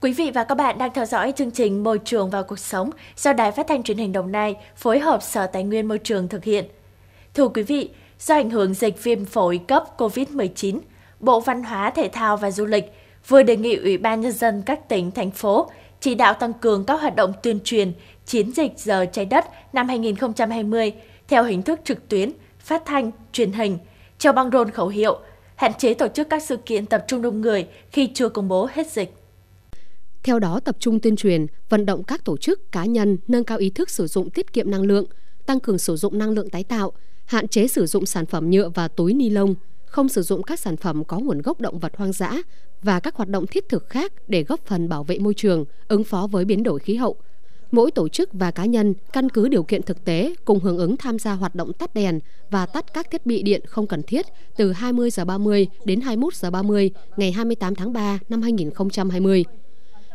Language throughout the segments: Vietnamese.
Quý vị và các bạn đang theo dõi chương trình Môi trường và cuộc sống do Đài Phát thanh Truyền hình Đồng Nai phối hợp Sở Tài nguyên Môi trường thực hiện. Thưa quý vị, do ảnh hưởng dịch viêm phổi cấp COVID-19, Bộ Văn hóa, Thể thao và Du lịch vừa đề nghị Ủy ban Nhân dân các tỉnh, thành phố chỉ đạo tăng cường các hoạt động tuyên truyền chiến dịch giờ trái đất năm 2020 theo hình thức trực tuyến, phát thanh, truyền hình, treo băng rôn khẩu hiệu, hạn chế tổ chức các sự kiện tập trung đông người khi chưa công bố hết dịch. Theo đó, tập trung tuyên truyền, vận động các tổ chức, cá nhân nâng cao ý thức sử dụng tiết kiệm năng lượng, tăng cường sử dụng năng lượng tái tạo, hạn chế sử dụng sản phẩm nhựa và túi ni lông, không sử dụng các sản phẩm có nguồn gốc động vật hoang dã và các hoạt động thiết thực khác để góp phần bảo vệ môi trường, ứng phó với biến đổi khí hậu. Mỗi tổ chức và cá nhân căn cứ điều kiện thực tế cùng hưởng ứng tham gia hoạt động tắt đèn và tắt các thiết bị điện không cần thiết từ 20 giờ 30 đến 21 giờ 30 ngày 28 tháng 3 năm 2020.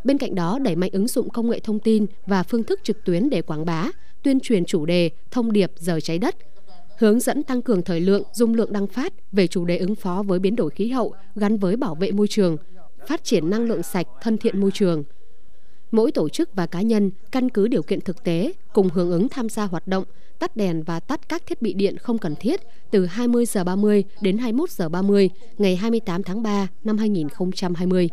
Bên cạnh đó, đẩy mạnh ứng dụng công nghệ thông tin và phương thức trực tuyến để quảng bá, tuyên truyền chủ đề, thông điệp giờ trái đất, hướng dẫn tăng cường thời lượng, dung lượng đăng phát về chủ đề ứng phó với biến đổi khí hậu gắn với bảo vệ môi trường, phát triển năng lượng sạch, thân thiện môi trường. Mỗi tổ chức và cá nhân căn cứ điều kiện thực tế cùng hưởng ứng tham gia hoạt động tắt đèn và tắt các thiết bị điện không cần thiết từ 20 giờ 30 đến 21 giờ 30 ngày 28 tháng 3 năm 2020.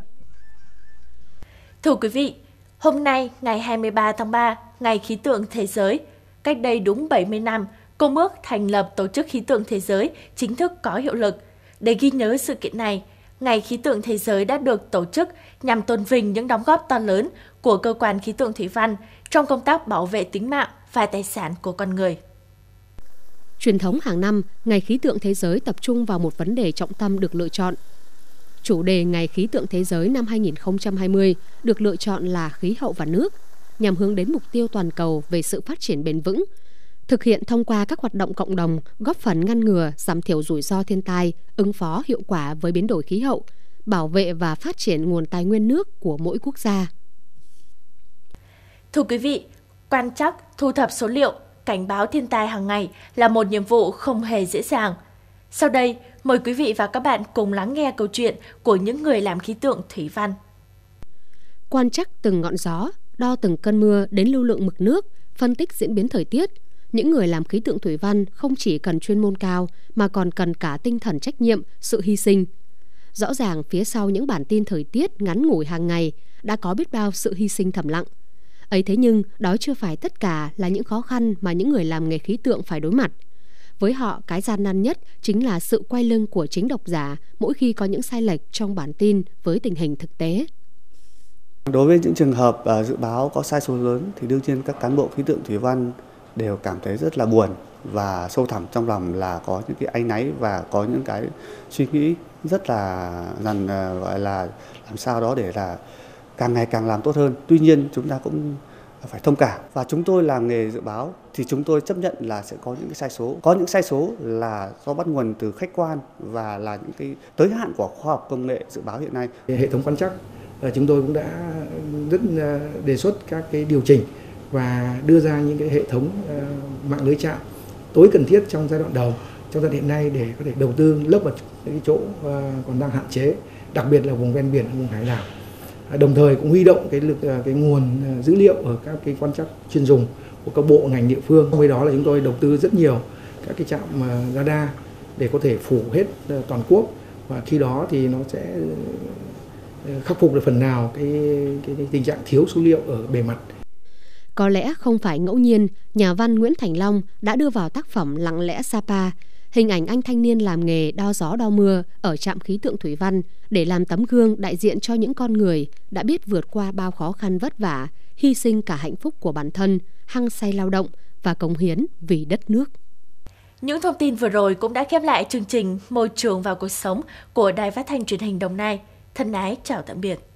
Thưa quý vị, hôm nay ngày 23 tháng 3, ngày khí tượng thế giới, cách đây đúng 70 năm, Công ước thành lập Tổ chức Khí tượng Thế giới chính thức có hiệu lực. Để ghi nhớ sự kiện này, Ngày Khí tượng Thế giới đã được tổ chức nhằm tôn vinh những đóng góp to lớn của cơ quan khí tượng thủy văn trong công tác bảo vệ tính mạng và tài sản của con người. Truyền thống hàng năm, Ngày Khí tượng Thế giới tập trung vào một vấn đề trọng tâm được lựa chọn. Chủ đề Ngày Khí tượng Thế giới năm 2020 được lựa chọn là khí hậu và nước, nhằm hướng đến mục tiêu toàn cầu về sự phát triển bền vững, thực hiện thông qua các hoạt động cộng đồng góp phần ngăn ngừa, giảm thiểu rủi ro thiên tai, ứng phó hiệu quả với biến đổi khí hậu, bảo vệ và phát triển nguồn tài nguyên nước của mỗi quốc gia. Thưa quý vị, quan trắc, thu thập số liệu, cảnh báo thiên tai hàng ngày là một nhiệm vụ không hề dễ dàng. Sau đây, mời quý vị và các bạn cùng lắng nghe câu chuyện của những người làm khí tượng thủy văn. Quan trắc từng ngọn gió, đo từng cơn mưa đến lưu lượng mực nước, phân tích diễn biến thời tiết – những người làm khí tượng thủy văn không chỉ cần chuyên môn cao mà còn cần cả tinh thần trách nhiệm, sự hy sinh. Rõ ràng phía sau những bản tin thời tiết ngắn ngủi hàng ngày đã có biết bao sự hy sinh thầm lặng. Ấy thế nhưng đó chưa phải tất cả là những khó khăn mà những người làm nghề khí tượng phải đối mặt. Với họ, cái gian nan nhất chính là sự quay lưng của chính độc giả mỗi khi có những sai lệch trong bản tin với tình hình thực tế. Đối với những trường hợp à, dự báo có sai số lớn thì đương nhiên các cán bộ khí tượng thủy văn đều cảm thấy rất là buồn và sâu thẳm trong lòng là có những cái áy náy và có những cái suy nghĩ rất là rằng à, gọi là làm sao đó để là càng ngày càng làm tốt hơn. Tuy nhiên chúng ta cũng phải thông cảm. Và chúng tôi làm nghề dự báo thì chúng tôi chấp nhận là sẽ có những cái sai số. Có những sai số là do bắt nguồn từ khách quan và là những cái tới hạn của khoa học công nghệ dự báo hiện nay. Hệ thống quan trắc ờ, chúng tôi cũng đã rất ờ, đề xuất các cái điều chỉnh và đưa ra những cái hệ thống ờ, mạng lưới trạm tối cần thiết trong giai đoạn đầu, trong giai đoạn hiện nay để có thể đầu tư lấp vào những cái chỗ còn đang hạn chế, đặc biệt là vùng ven biển, vùng hải đảo. À, đồng thời cũng huy động cái lực à, cái nguồn à, dữ liệu ở các cái quan trắc chuyên dùng của các bộ ngành địa phương. Với đó là chúng tôi đầu tư rất nhiều các cái trạm radar để có thể phủ hết toàn quốc. Và khi đó thì nó sẽ khắc phục được phần nào cái, cái, cái tình trạng thiếu số liệu ở bề mặt. Có lẽ không phải ngẫu nhiên, nhà văn Nguyễn Thành Long đã đưa vào tác phẩm Lặng lẽ Sapa hình ảnh anh thanh niên làm nghề đo gió đo mưa ở trạm khí tượng thủy văn để làm tấm gương đại diện cho những con người đã biết vượt qua bao khó khăn vất vả, hy sinh cả hạnh phúc của bản thân, hăng say lao động và cống hiến vì đất nước. Những thông tin vừa rồi cũng đã khép lại chương trình Môi trường và cuộc sống của Đài Phát thanh Truyền hình Đồng Nai. Thân ái chào tạm biệt.